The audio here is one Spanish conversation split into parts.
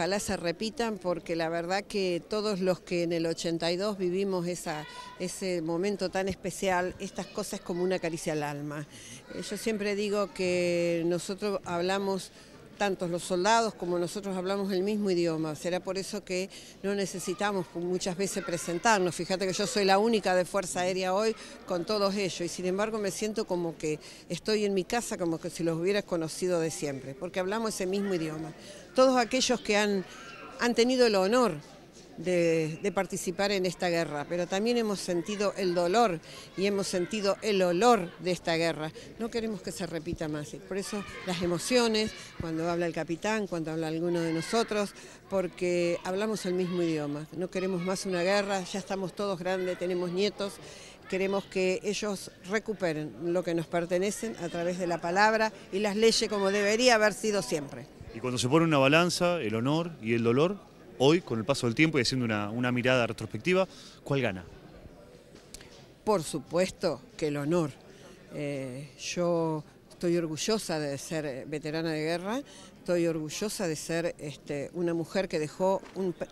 ojalá se repitan porque la verdad que todos los que en el 82 vivimos esa, ese momento tan especial, estas cosas como una caricia al alma. Eh, yo siempre digo que nosotros hablamos tantos los soldados como nosotros hablamos el mismo idioma. Será por eso que no necesitamos muchas veces presentarnos. Fíjate que yo soy la única de Fuerza Aérea hoy con todos ellos y sin embargo me siento como que estoy en mi casa como que si los hubieras conocido de siempre, porque hablamos ese mismo idioma. Todos aquellos que han, han tenido el honor de, participar en esta guerra, pero también hemos sentido el dolor y hemos sentido el olor de esta guerra. No queremos que se repita más, y por eso las emociones, cuando habla el capitán, cuando habla alguno de nosotros, porque hablamos el mismo idioma. No queremos más una guerra, ya estamos todos grandes, tenemos nietos, queremos que ellos recuperen lo que nos pertenecen a través de la palabra y las leyes como debería haber sido siempre. Y cuando se pone una balanza, el honor y el dolor, hoy, con el paso del tiempo y haciendo una, mirada retrospectiva, ¿cuál gana? Por supuesto que el honor. Eh, yo estoy orgullosa de ser veterana de guerra, estoy orgullosa de ser este, una mujer que dejó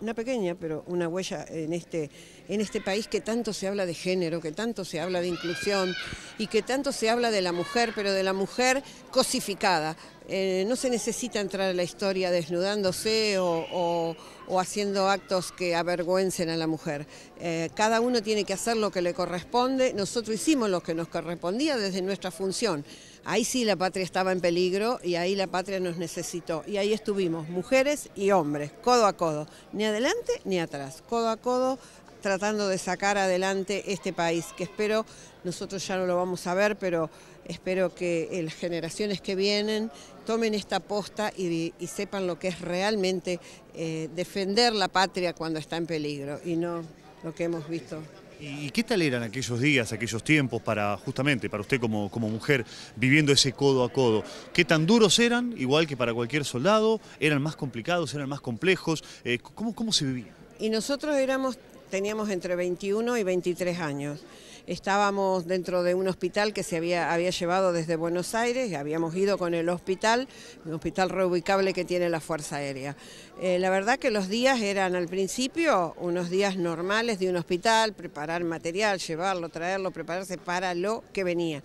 una pequeña, pero una huella en este, en este país que tanto se habla de género, que tanto se habla de inclusión y que tanto se habla de la mujer, pero de la mujer cosificada. Eh, no se necesita entrar a la historia desnudándose o, haciendo actos que avergüencen a la mujer. Eh, cada uno tiene que hacer lo que le corresponde. Nosotros hicimos lo que nos correspondía desde nuestra función. Ahí sí la patria estaba en peligro y ahí la patria nos necesitó. Y ahí estuvimos, mujeres y hombres, codo a codo, ni adelante ni atrás, codo a codo tratando de sacar adelante este país, que espero, nosotros ya no lo vamos a ver, pero espero que las generaciones que vienen tomen esta posta y, sepan lo que es realmente eh, defender la patria cuando está en peligro y no lo que hemos visto. ¿Y qué tal eran aquellos días, aquellos tiempos para, justamente, para usted como, como mujer, viviendo ese codo a codo? ¿Qué tan duros eran, igual que para cualquier soldado? ¿Eran más complicados, eran más complejos? Eh, ¿cómo, ¿Cómo se vivía? Y nosotros éramos, teníamos entre 21 y 23 años. Estábamos dentro de un hospital que se había, había llevado desde Buenos Aires, habíamos ido con el hospital, un hospital reubicable que tiene la Fuerza Aérea. Eh, la verdad que los días eran al principio unos días normales de un hospital, preparar material, llevarlo, traerlo, prepararse para lo que venía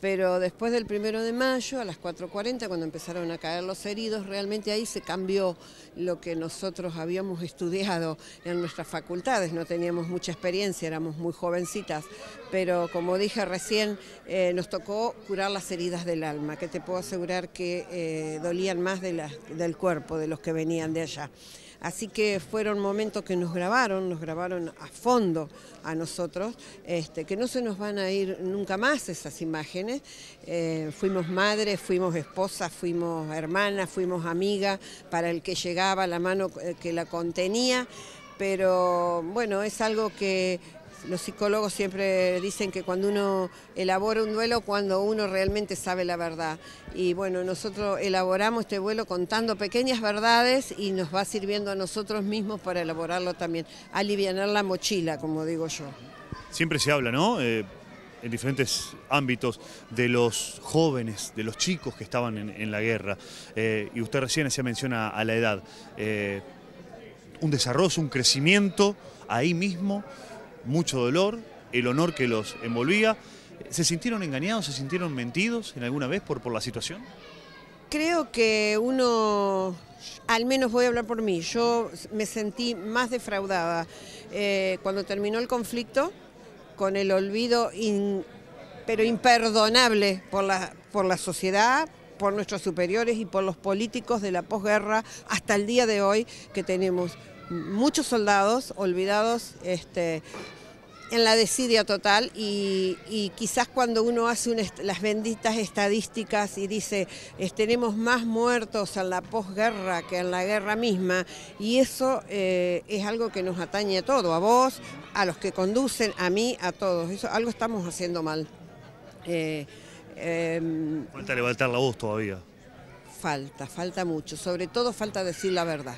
pero después del primero de mayo, a las 4.40, cuando empezaron a caer los heridos, realmente ahí se cambió lo que nosotros habíamos estudiado en nuestras facultades. No teníamos mucha experiencia, éramos muy jovencitas, pero como dije recién, eh, nos tocó curar las heridas del alma, que te puedo asegurar que eh, dolían más del cuerpo, de los que venían de allá. Así que fueron momentos que nos grabaron, nos grabaron a fondo a nosotros, este, que no se nos van a ir nunca más esas imágenes. Eh, fuimos madres, fuimos esposas, fuimos hermanas, fuimos amigas, para el que llegaba la mano eh, que la contenía, pero bueno, es algo que los psicólogos siempre dicen que cuando uno elabora un duelo, cuando uno realmente sabe la verdad. Y bueno, nosotros elaboramos este duelo contando pequeñas verdades y nos va sirviendo a nosotros mismos para elaborarlo también, aliviar la mochila, como digo yo. Siempre se habla, ¿no? Eh, en diferentes ámbitos de los jóvenes, de los chicos que estaban en, la guerra. Eh, y usted recién hacía menciona a la edad. Eh, un desarrollo, un crecimiento ahí mismo mucho dolor, el honor que los envolvía. ¿Se sintieron engañados, se sintieron mentidos en alguna vez por, por la situación? Creo que uno, al menos voy a hablar por mí, yo me sentí más defraudada eh, cuando terminó el conflicto, con el olvido, pero imperdonable por la, por la sociedad, por nuestros superiores y por los políticos de la posguerra hasta el día de hoy que tenemos muchos soldados olvidados este, en la desidia total y, quizás cuando uno hace las benditas estadísticas y dice tenemos más muertos en la posguerra que en la guerra misma y eso eh, es algo que nos atañe a todo, a vos, a los que conducen, a mí, a todos. Eso algo estamos haciendo mal. Eh, em, falta levantar la voz todavía. Falta, falta mucho. Sobre todo falta decir la verdad.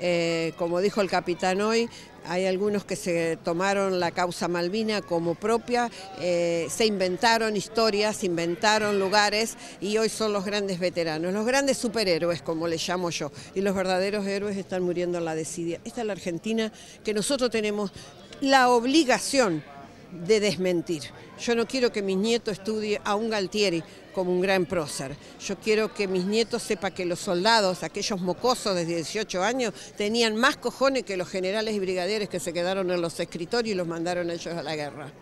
Eh, como dijo el capitán hoy, hay algunos que se tomaron la causa Malvina como propia, eh, se inventaron historias, inventaron lugares y hoy son los grandes veteranos, los grandes superhéroes, como les llamo yo. Y los verdaderos héroes están muriendo en la desidia. Esta es la Argentina que nosotros tenemos la obligación de desmentir. Yo no quiero que mis nietos estudien a un Galtieri como un gran prócer. Yo quiero que mis nietos sepan que los soldados, aquellos mocosos de 18 años, tenían más cojones que los generales y brigadieres que se quedaron en los escritorios y los mandaron ellos a la guerra.